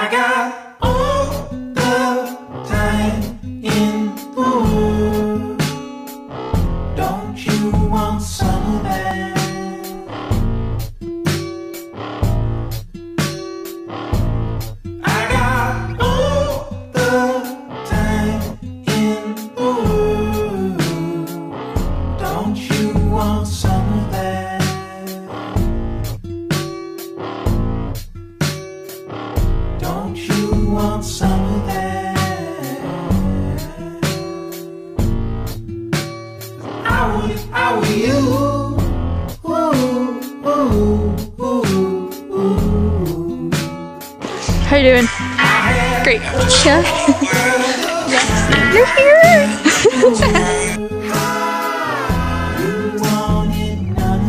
I got want some of that? You. How you doing? Great. Yeah. You're here. You wanted none